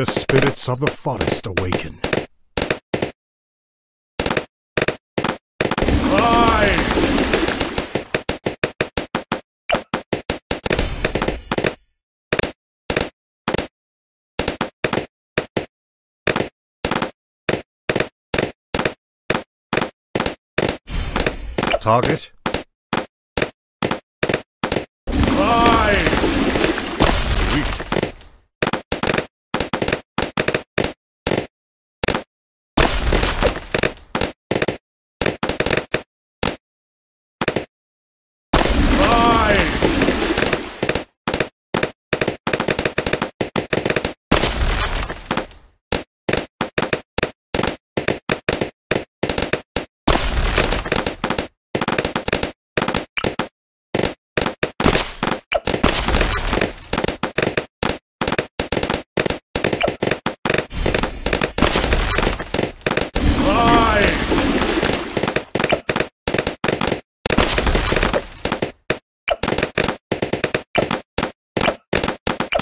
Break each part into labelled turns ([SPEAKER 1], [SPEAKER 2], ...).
[SPEAKER 1] The spirits of the forest awaken. Target. Sweet.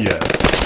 [SPEAKER 1] Yes.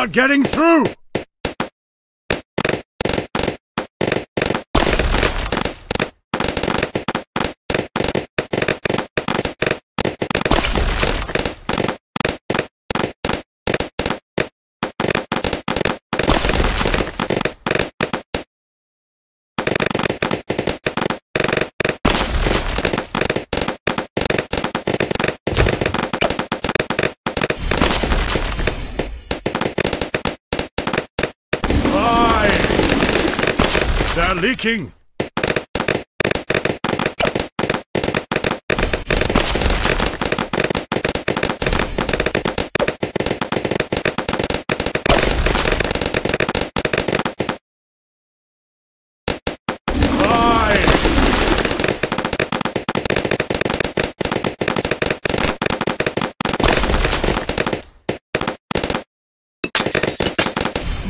[SPEAKER 1] They're getting through. They're leaking.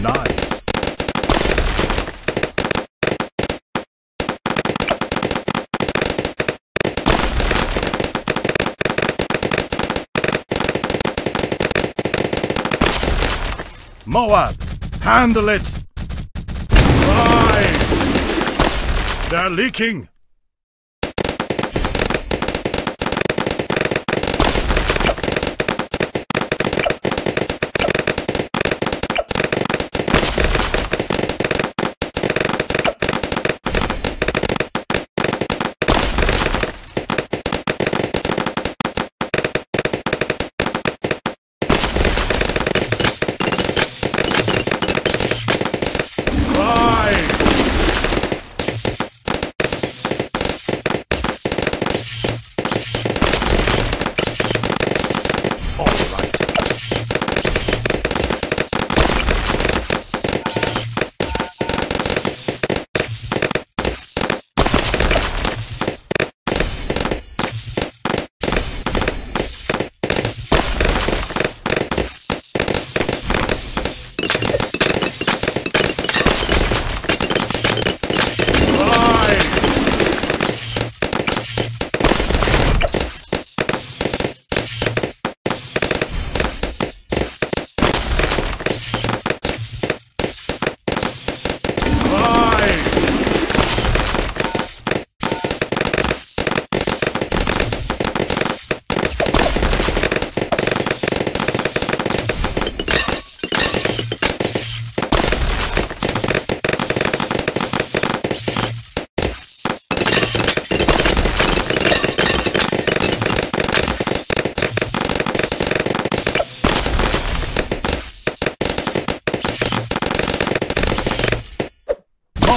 [SPEAKER 1] Nice. Moab, handle it! Fine! They're leaking!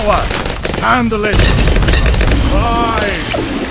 [SPEAKER 1] power. Handle it. Rise.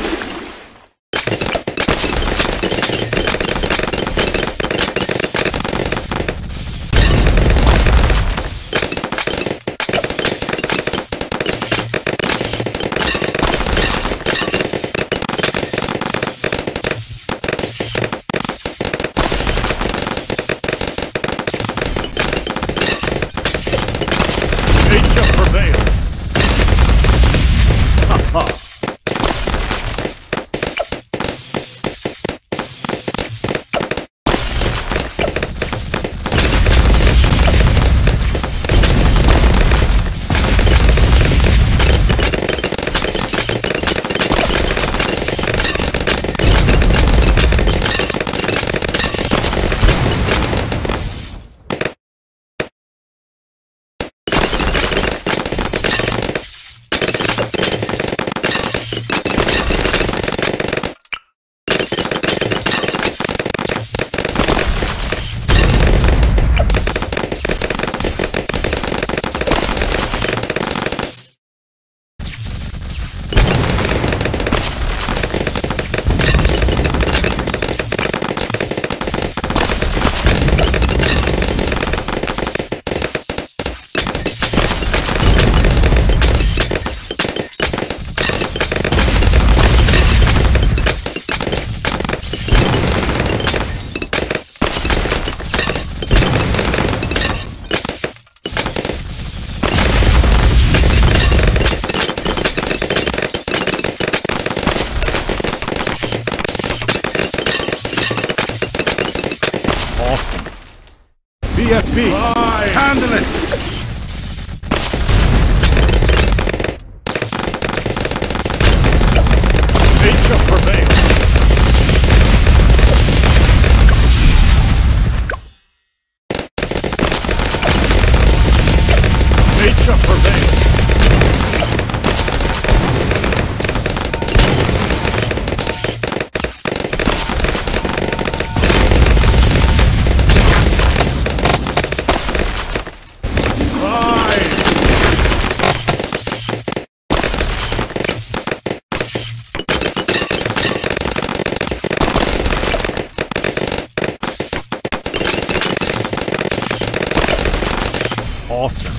[SPEAKER 2] awesome.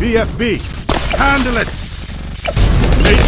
[SPEAKER 2] BFB. Handle it!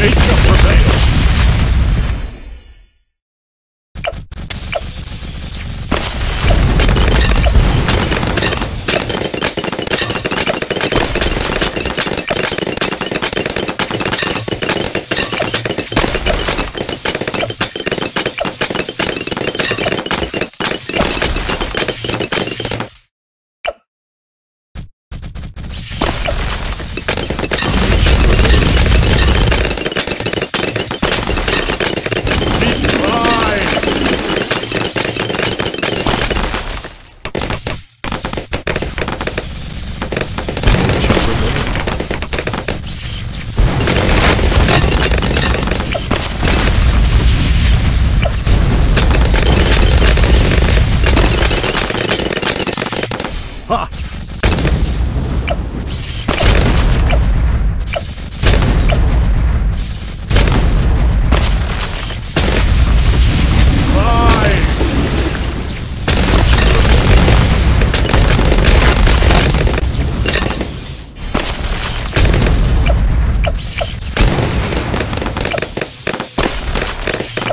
[SPEAKER 1] Nature prevails.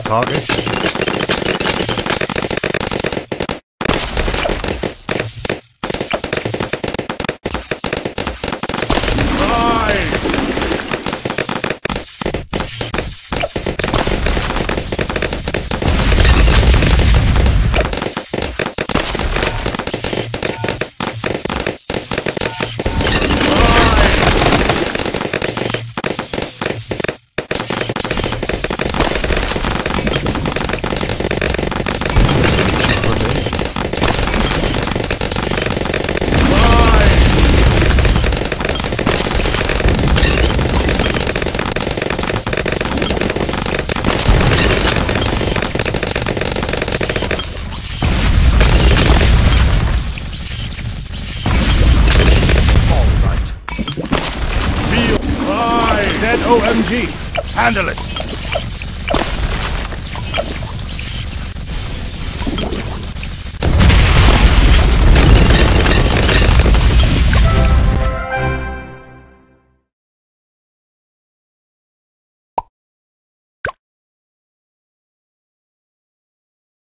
[SPEAKER 1] Target. Feel.
[SPEAKER 2] Handle it.